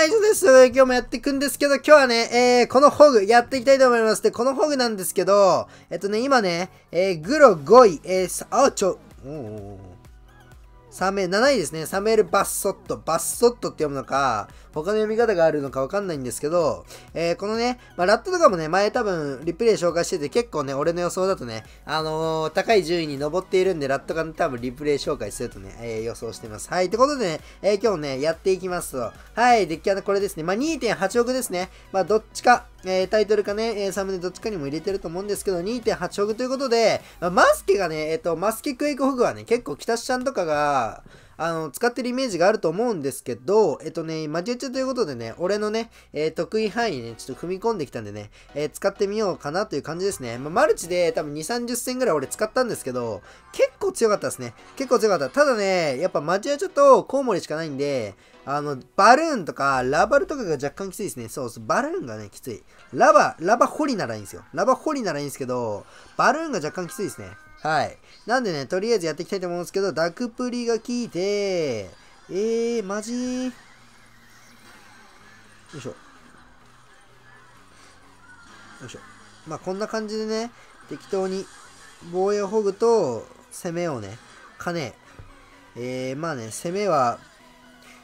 大丈夫です。今日もやっていくんですけど、今日はね、えー、このホグやっていきたいと思います。で、このホグなんですけど、えっとね、今ね、えー、グロ5位、えー、あ、ちょ、おーサメ、7位ですね。サメル・バッソット。バッソットって読むのか、他の読み方があるのかわかんないんですけど、えー、このね、まあ、ラットとかもね、前多分リプレイ紹介してて結構ね、俺の予想だとね、あのー、高い順位に上っているんで、ラットが、ね、多分リプレイ紹介するとね、えー、予想してます。はい、ってことでね、え今日ね、やっていきますと。はい、デッキはこれですね。まあ、2.8億ですね。まあ、どっちか、えタイトルかね、えサムネどっちかにも入れてると思うんですけど、2.8億ということで、まあ、マスケがね、えっ、と、マスケクエイクホグはね、結構北ちゃんとかが、あの、使ってるイメージがあると思うんですけど、えっとね、マジュチュということでね、俺のね、えー、得意範囲にね、ちょっと踏み込んできたんでね、えー、使ってみようかなという感じですね。まあ、マルチで多分2、30戦ぐらい俺使ったんですけど、結構強かったですね。結構強かった。ただね、やっぱマジュチュとコウモリしかないんで、あの、バルーンとか、ラバルとかが若干きついですね。そうそう、バルーンがね、きつい。ラバ、ラバホリならいいんですよ。ラバホリならいいんですけど、バルーンが若干きついですね。はい。なんでね、とりあえずやっていきたいと思うんですけど、ダクプリが効いて、えー、マジ？よいしょ。よいしょ。まあ、こんな感じでね、適当に防衛をほぐと、攻めをね、兼ね、えー、まあね、攻めは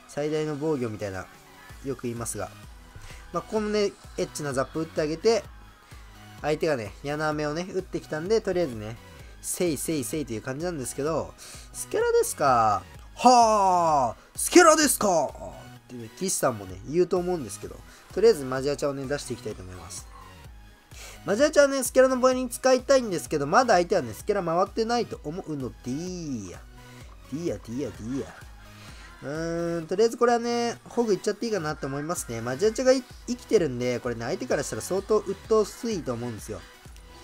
最大の防御みたいな、よく言いますが、まあ、このね、エッチなザップ打ってあげて、相手がね、柳雨をね、打ってきたんで、とりあえずね、せいせいせいという感じなんですけど、スケラですか？はあスケラですか？ってね、岸さんもね、言うと思うんですけど、とりあえずマジアチャをね、出していきたいと思います。マジアチャはね、スケラの場合に使いたいんですけど、まだ相手はね、スケラ回ってないと思うのでいいや。いいや、いいや、いいや。うーん、とりあえずこれはね、ホグいっちゃっていいかなって思いますね。マジアチャが生きてるんで、これね、相手からしたら相当鬱陶しいと思うんですよ。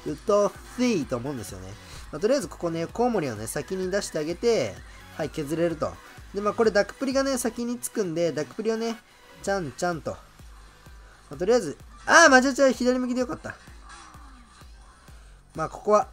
鬱陶しいと思うんですよね。まあ、とりあえずここね、コウモリをね、先に出してあげて、はい、削れると。で、まあ、これ、ダックプリがね、先につくんで、ダックプリをね、ちゃんちゃんと。まあ、とりあえず、ああ、マジャチャ左向きでよかった。まあ、ここは、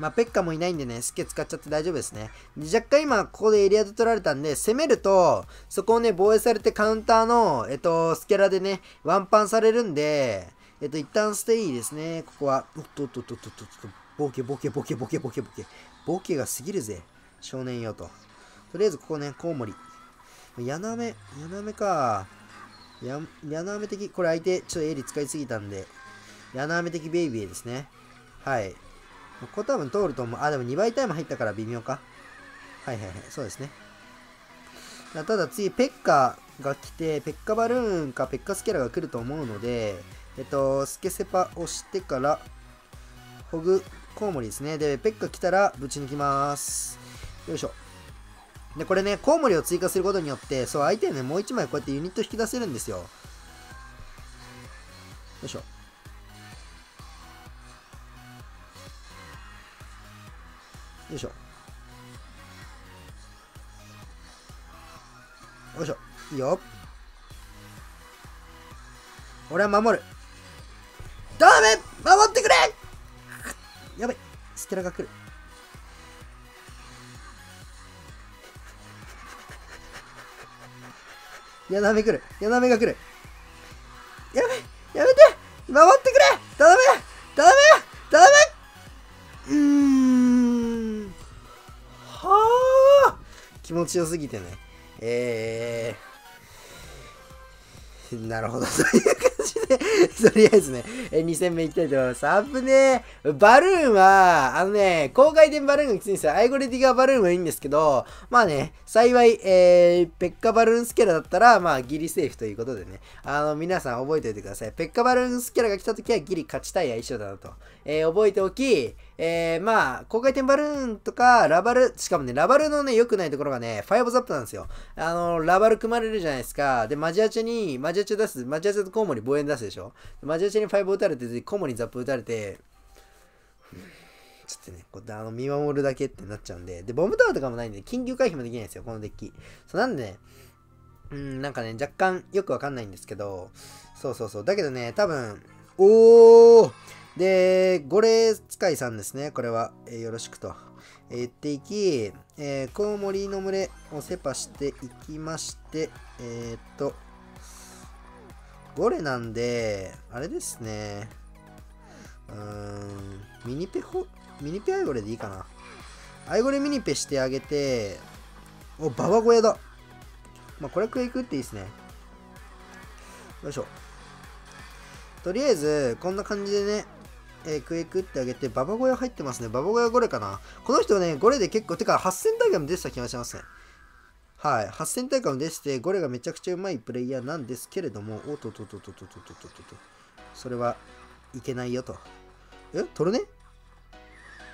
まあ、ペッカもいないんでね、スケ使っちゃって大丈夫ですね。若干今、ここでエリアで取られたんで、攻めると、そこをね、防衛されてカウンターの、えっと、スケラでね、ワンパンされるんで、えっと、一旦ステイですね、ここは。おっとっとっとっとっとっと、ボケボケボケボケボケボケ。ボケが過ぎるぜ。少年よと。とりあえずここね、コウモリ。ヤナメ、ヤナメか。や、ヤナメ的、これ相手、ちょっとエリ使いすぎたんで、ヤナメ的ベイビーですね。はい。ここ多分通ると思う。あ、でも2倍タイム入ったから微妙か。はいはいはい。そうですね。ただ次、ペッカが来て、ペッカバルーンかペッカスケラが来ると思うので、えっと、スケセパ押してから、ほぐ、コウモリですね。で、ペッカ来たらぶち抜きます。よいしょ。で、これね、コウモリを追加することによって、そう、相手はね、もう1枚こうやってユニット引き出せるんですよ。よいしょ。よいしょ。よいしょ。いいよ。俺は守る。ダメやばい。ステラが来る。やなめ来る。やなめが来る。やめやめて守ってくれ頼む頼む頼むうん。はあ気持ちよすぎてね。えー。なるほど。そういう感じで、とりあえずね、え2戦目いきたいと思います。あぶねバルーンは、あのね、高回転バルーンがきついんですよ。アイゴレディガーバルーンはいいんですけど、まあね、幸い、えー、ペッカバルーンスキャラだったら、まあ、ギリセーフということでね、あの、皆さん覚えておいてください。ペッカバルーンスキャラが来た時はギリ勝ちたい相性だなと、えー、覚えておき、えー、まあ、高回転バルーンとか、ラバル、しかもね、ラバルのね、良くないところがね、ファイブザップなんですよ。あの、ラバル組まれるじゃないですか。で、マジアチェに、マジアチェ出す、マジアチェとコウモリ防衛出すでしょ。マジアチェにファイブ打たれて、コウモリザップ打たれて、ちょっとね、こうあの見守るだけってなっちゃうんで、で、ボムタワーとかもないんで、緊急回避もできないんですよ、このデッキ。そうなんでね、うん、なんかね、若干よくわかんないんですけど、そうそうそう。だけどね、多分、おーで、ゴレ使いさんですね。これは、えー、よろしくと。え、言っていき、えー、コウモリの群れをセパしていきまして、えー、っと、ゴレなんで、あれですね。うーん、ミニペホ、ミニペアイゴレでいいかな。アイゴレミニペしてあげて、お、ババ小屋だ。まあ、これクエイクっていいですね。よいしょ。とりあえず、こんな感じでね、えー、クエクってあげて、ババ小屋入ってますね。ババ小屋ゴレかな。この人ね、ゴレで結構、てか8000大会も出てた気がしますね。はい。8000大会も出てて、ゴレがめちゃくちゃうまいプレイヤーなんですけれども、おっとっとっとっとっとっとっとっとっと。それはいけないよと。え？取るね？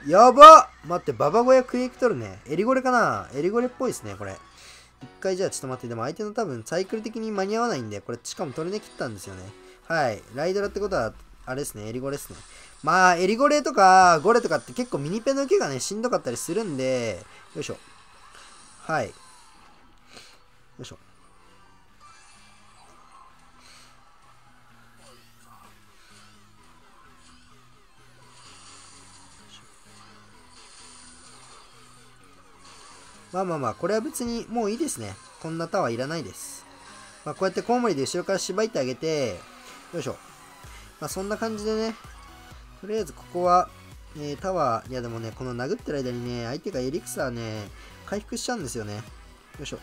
やば待って、ババ小屋クエク取るね。エリゴレかな？エリゴレっぽいですね、これ。一回じゃあちょっと待って、でも相手の多分サイクル的に間に合わないんで、これしかも取りね切ったんですよね。はい。ライドラってことは、あれですね、エリゴレですね。まあ、エリゴレとかゴレとかって結構ミニペの受けがね、しんどかったりするんで、よいしょ。はい。よいしょ。まあまあまあ、これは別にもういいですね。こんなタワーいらないです。まあ、こうやってコウモリで後ろから縛いてあげて、よいしょ。まあ、そんな感じでね、とりあえずここは、えー、タワー、いやでもね、この殴ってる間にね、相手がエリクサーね、回復しちゃうんですよね。よいしょ。よ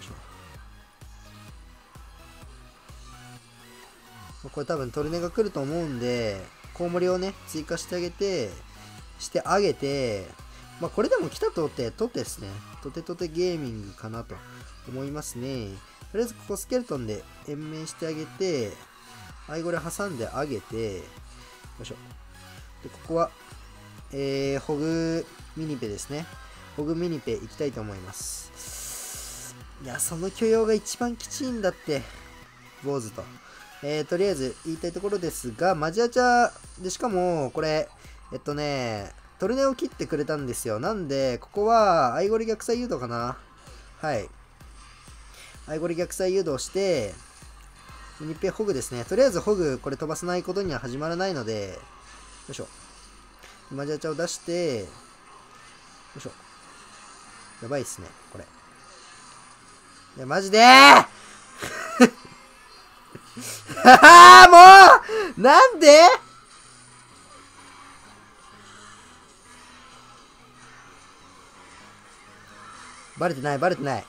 いしょ。これ多分トルネが来ると思うんで、コウモリをね、追加してあげて、してあげて、まあ、これでも来たとて、とてですね。とてとてゲーミングかなと思いますね。とりあえずここスケルトンで延命してあげて、アイゴレ挟んであげて、よいしょ。で、ここは、えー、ホグミニペですね。ホグミニペ行きたいと思います。いや、その許容が一番きちいんだって、坊主と。えー、とりあえず言いたいところですが、マジアチャで、しかも、これ、えっとね、トルネを切ってくれたんですよ。なんで、ここは、アイゴリ逆サイ誘導かな。はい。アイゴリ逆サイ誘導して、ミニペホグですね。とりあえずホグ、これ飛ばさないことには始まらないので、よいしょ。マジャチャを出して、よいしょ。やばいっすね、これ。いや、マジでーは はもうなんでバレてない、バレてない。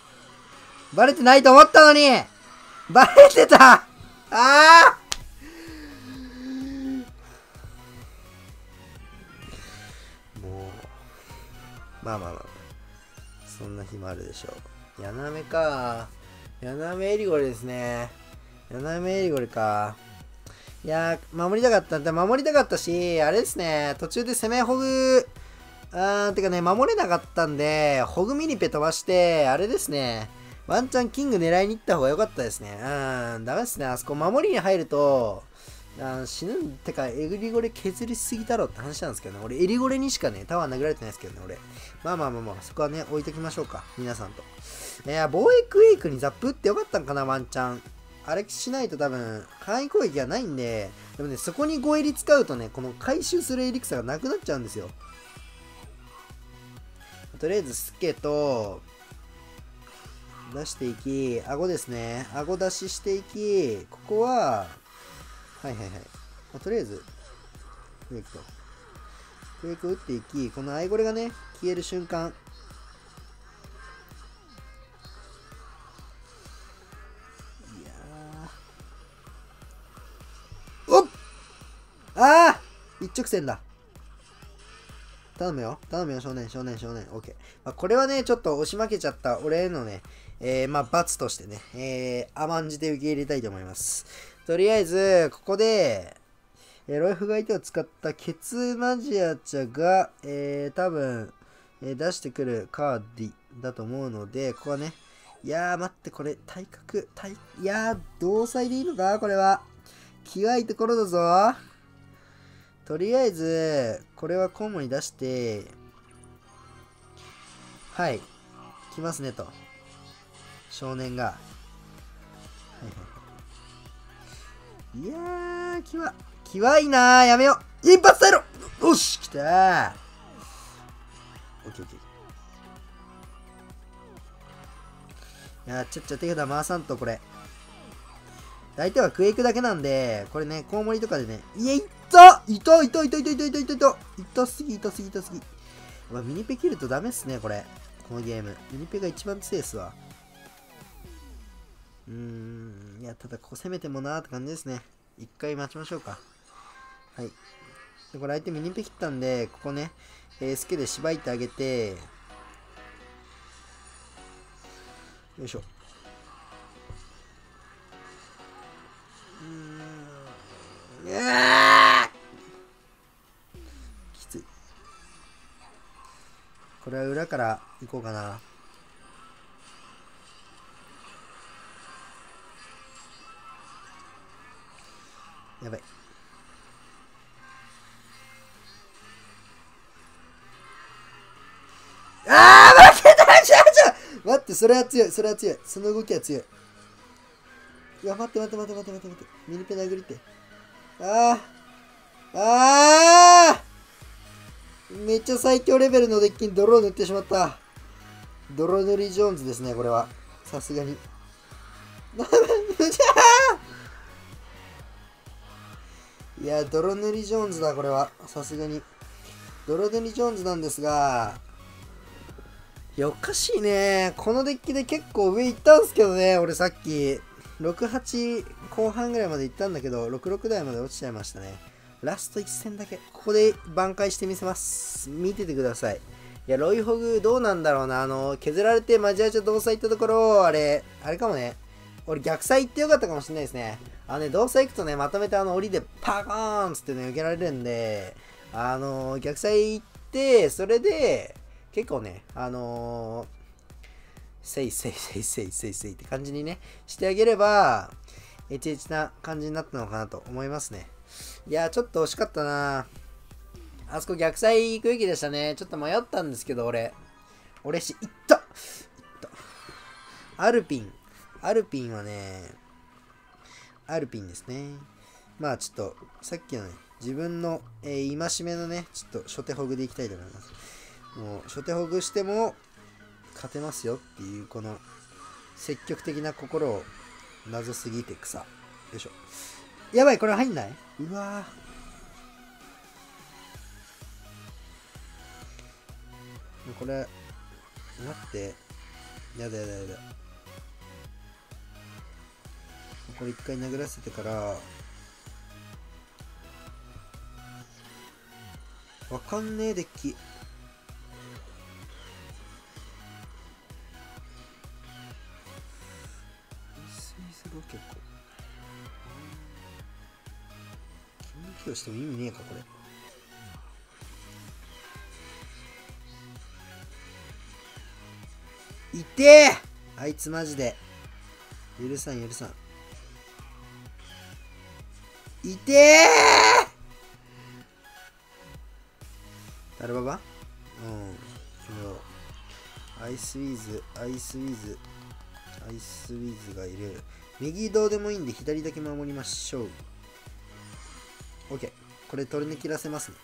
バレてないと思ったのにバレてたああもう、まあまあまあ、そんな日もあるでしょう。ヤナメか。ヤナメエリゴレですね。ヤナメエリゴレか。いや、守りたかったんだ。守りたかったし、あれですね、途中で攻めほぐあー、てかね、守れなかったんで、ホグミニペ飛ばして、あれですね、ワンチャンキング狙いに行った方が良かったですね。うん、ダメですね。あそこ守りに入ると、あ死ぬんてか、エグリゴレ削りすぎだろって話なんですけどね。俺、エリゴレにしかね、タワー殴られてないですけどね、俺。まあまあまあまあ、そこはね、置いときましょうか。皆さんと。いや、防衛クエイクにザップってよかったんかな、ワンチャン。あれしないと多分、範囲攻撃がないんで、でもね、そこに5エリ使うとね、この回収するエリクサがなくなっちゃうんですよ。とりあえずスケと、出していき、顎ですね。顎出ししていき、ここは、はいはいはい。まあ、とりあえず、クエイクと。クエイク打っていき、このアイゴレがね、消える瞬間。いやおっああ一直線だ。頼むよ。頼むよ、少年、少年、少年。OK。まあ、これはね、ちょっと押し負けちゃった俺のね、えー、まあ、罰としてね、えー、甘んじて受け入れたいと思います。とりあえず、ここで、えー、ロイフが相手を使ったケツマジアチャが、えー、多分、えー、出してくるカーディだと思うので、ここはね、いやー、待って、これ、体格、体、いやー、同妻でいいのか？これは。際いところだぞ。とりあえず、これはコンモに出して、はい、来ますねと。少年が。い。やー、きわ、きわいなー。やめよう。一発耐えろよし、来たオッケーオッケー。いや、ちょっと手札回さんと、これ。相手はクエイクだけなんで、これね、コウモリとかでね、いや、いった！いた！いた！いた！いた！いた！いた！いた！いた！痛すぎ痛すぎ痛すぎ。まミニペ切るとダメっすね、これ。このゲーム。ミニペが一番強いっすわ。うーん、いや、た！だここ攻めてもなーって感じですね。一回待ちましょうか。はい。で、これ相手ミニペ切った！んで、ここね、えー、スケでしばいてあげて、よいしょ。う、わきつい。これは裏から行こうかな。やばい。あー待ってたちょちょ待って、それは強い、それは強い。その動きは強い。いや、待って待って待って待って待って。ミニペ殴りって。あー。あーめっちゃ最強レベルのデッキに泥を塗ってしまった。泥塗りジョーンズですね、これは。さすがに。いや、泥塗りジョーンズだ、これは。さすがに。泥塗りジョーンズなんですが、いや、おかしいね。このデッキで結構上行ったんすけどね、俺さっき。6、8後半ぐらいまで行ったんだけど、6、6台まで落ちちゃいましたね。ラスト1戦だけ。ここで挽回してみせます。見ててください。いや、ロイホグどうなんだろうな。あの、削られてマジアジャ同サ行ったところ、あれ、あれかもね。俺逆サ行ってよかったかもしれないですね。あのね、同サ行くとね、まとめてあの、檻でパコーンつってね、受けられるんで、あの、逆サ行って、それで、結構ね、あのー、せいせいせいせいせいせいって感じにね、してあげれば、エチエチな感じになったのかなと思いますね。いやちょっと惜しかったなあそこ逆サイ行くべきでしたね。ちょっと迷ったんですけど、俺。俺し、いったいったアルピン。アルピンはね、アルピンですね。まあちょっと、さっきのね、自分の、えー、戒めのね、ちょっと初手ほぐでいきたいと思います。もう、初手ほぐしても、勝てますよっていう、この、積極的な心を、謎すぎて草。よいしょ。やばい、これ入んない？うわこれ、待って。やだやだやだ。これ一回殴らせてから、わかんねえデッキ。をしても意味ねえか、これ。いてえあいつマジで。許さん許さん。いてえタルババ？うん。アイスウィズ、アイスウィズ、アイスウィズがいる。右どうでもいいんで左だけ守りましょう。OK。これ取り抜きらせますね。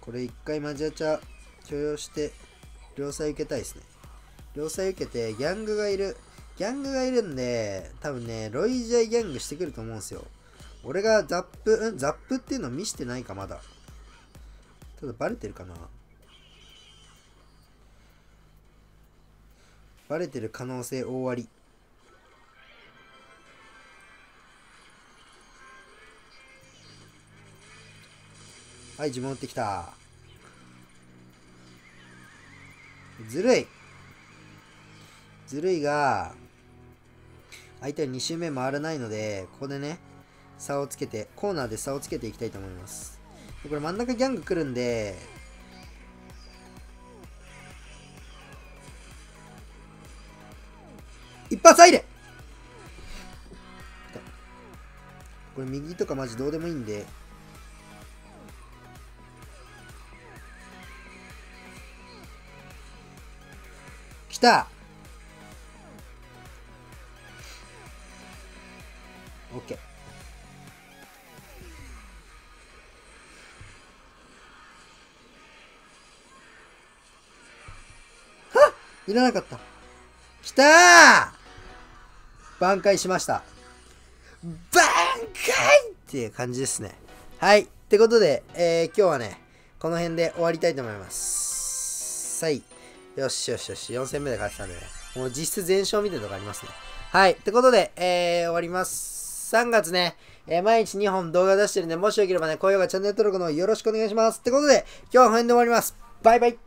これ一回マジアチャ許容して両サイ受けたいですね。両サイ受けてギャングがいる。ギャングがいるんで、多分ね、ロイジャイギャングしてくると思うんですよ。俺がザップ、んザップっていうの見してないか、まだ。ただバレてるかなバレてる可能性大あり。はい、自分持ってきた。ずるい。ずるいが、相手は2周目回らないので、ここでね、差をつけて、コーナーで差をつけていきたいと思います。これ真ん中ギャング来るんで、右とかマジどうでもいいんで、来た。OK はいらなかった。きたー！挽回しました。挽回っていう感じですね。はい。ってことで、えー、今日はねこの辺で終わりたいと思います。はい。よしよしよし。4戦目で勝ってたんでね。もう実質全勝みたいなとこありますね。はい。ってことで、えー、終わります。3月ねえー、毎日2本動画出してるんで、もしよければね、高評価、チャンネル登録のよろしくお願いします。ってことで、今日はこの辺で終わります。バイバイ。